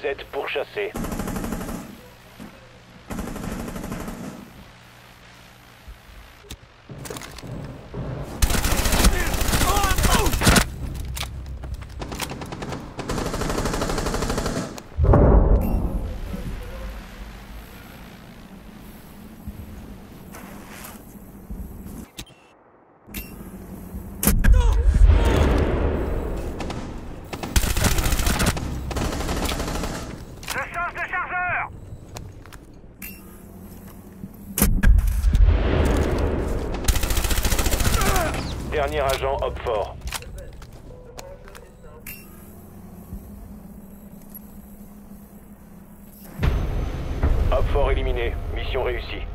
vous êtes pourchassé. Dernier agent Hopfort. Hopfort éliminé. Mission réussie.